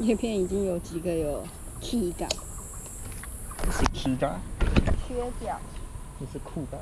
叶片已经有几个有气感，是气感，缺角，这是枯干。